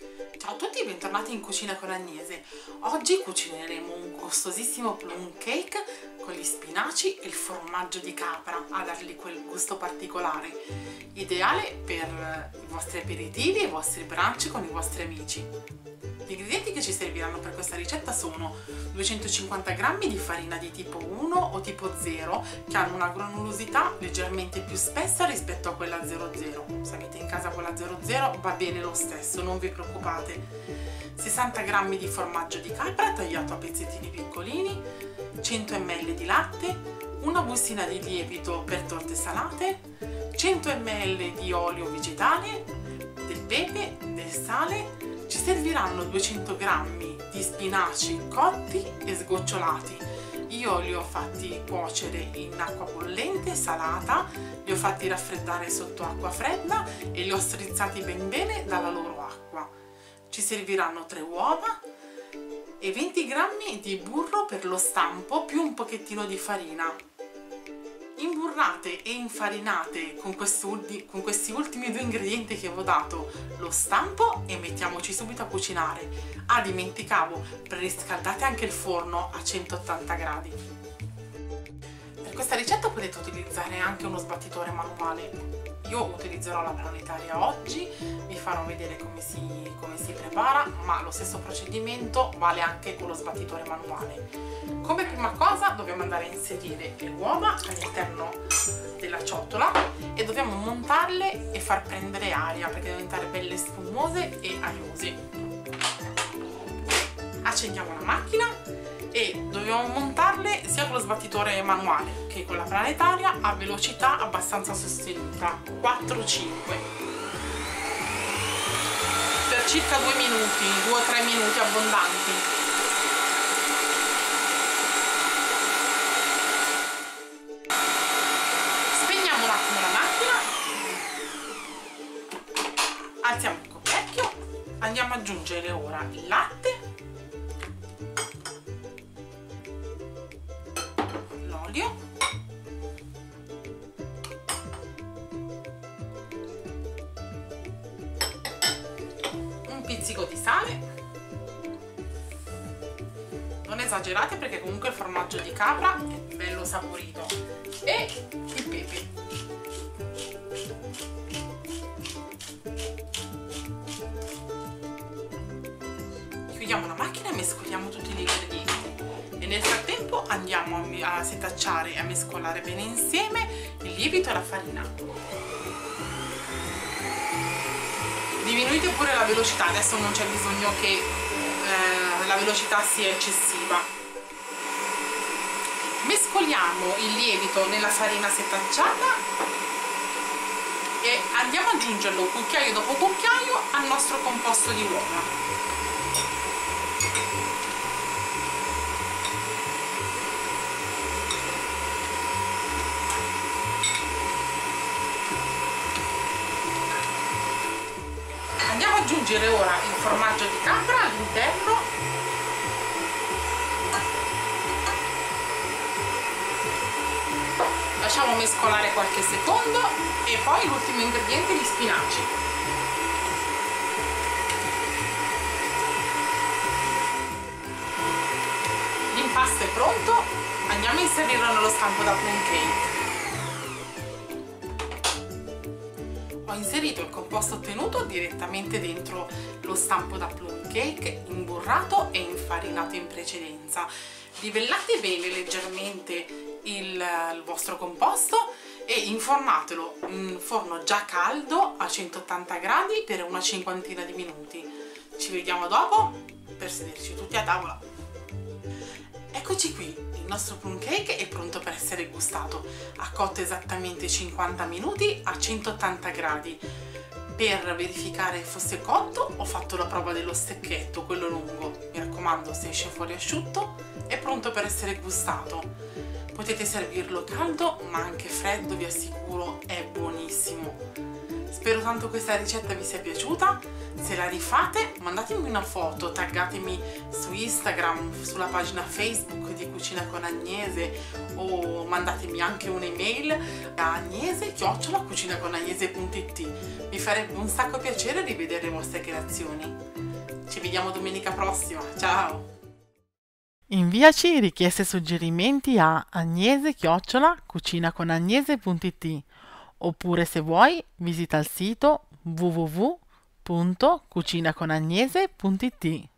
Ciao a tutti e bentornati in Cucina con Agnese. Oggi cucineremo un gustosissimo plum cake con gli spinaci e il formaggio di capra a dargli quel gusto particolare, ideale per i vostri aperitivi e i vostri brunch con i vostri amici. Gli ingredienti che ci serviranno per questa ricetta sono 250 g di farina di tipo 1 o tipo 0 che hanno una granulosità leggermente più spessa rispetto a quella 00. Se avete in casa quella 00 va bene lo stesso, non vi preoccupate. 60 g di formaggio di capra tagliato a pezzettini piccolini, 100 ml di latte, una bustina di lievito per torte salate, 100 ml di olio vegetale, del pepe, del sale, ci serviranno 200 g di spinaci cotti e sgocciolati. Io li ho fatti cuocere in acqua bollente, salata, li ho fatti raffreddare sotto acqua fredda e li ho strizzati ben bene dalla loro acqua. Ci serviranno 3 uova e 20 g di burro per lo stampo più un pochettino di farina imburrate e infarinate con, con, questi ultimi due ingredienti che avevo dato lo stampo e mettiamoci subito a cucinare. Ah dimenticavo preriscaldate anche il forno a 180 gradi questa ricetta potete utilizzare anche uno sbattitore manuale io utilizzerò la planetaria oggi, vi farò vedere come si, come si prepara, ma lo stesso procedimento vale anche con lo sbattitore manuale. Come prima cosa dobbiamo andare a inserire le uova all'interno della ciotola e dobbiamo montarle e far prendere aria perché devono diventare belle spumose e aiose. Accendiamo la macchina e dobbiamo montarle sia con lo sbattitore manuale che con la planetaria a velocità abbastanza sostenuta 4-5 per circa 2 minuti 2-3 minuti abbondanti. Spegniamo un attimo la macchina. Alziamo il coperchio. Andiamo ad aggiungere ora il latte pizzico di sale. Non esagerate perché comunque il formaggio di capra è bello saporito. E il pepe. Chiudiamo la macchina e mescoliamo tutti gli ingredienti. E nel frattempo andiamo a setacciare e a mescolare bene insieme il lievito e la farina diminuite pure la velocità? Adesso non c'è bisogno che eh, la velocità sia eccessiva. Mescoliamo il lievito nella farina setacciata e andiamo ad aggiungerlo cucchiaio dopo cucchiaio al nostro composto di uova aggiungere ora il formaggio di capra all'interno. Lasciamo mescolare qualche secondo e poi l'ultimo ingrediente gli spinaci. L'impasto è pronto. Andiamo a inserirlo nello stampo da plum cake inserito il composto ottenuto direttamente dentro lo stampo da plum cake imburrato e infarinato in precedenza. Livellate bene leggermente il, il vostro composto e infornatelo in forno già caldo a 180 gradi per una cinquantina di minuti. Ci vediamo dopo per sederci tutti a tavola eccoci qui il nostro plum cake è pronto per essere gustato. Ha cotto esattamente 50 minuti a 180 gradi. Per verificare fosse cotto ho fatto la prova dello stecchetto, quello lungo. Mi raccomando, se esce fuori asciutto è pronto per essere gustato. Potete servirlo caldo ma anche freddo, vi assicuro, è buonissimo. Spero tanto questa ricetta vi sia piaciuta. Se la rifate, mandatemi una foto, taggatemi su Instagram, sulla pagina Facebook di Cucina con Agnese o mandatemi anche un'email a agnese-cucinaconagnese.it. Mi farebbe un sacco piacere rivedere le vostre creazioni. Ci vediamo domenica prossima, ciao! Inviaci richieste e suggerimenti a agnese-cucinaconagnese.it oppure se vuoi visita il sito www.cucinaconagnese.it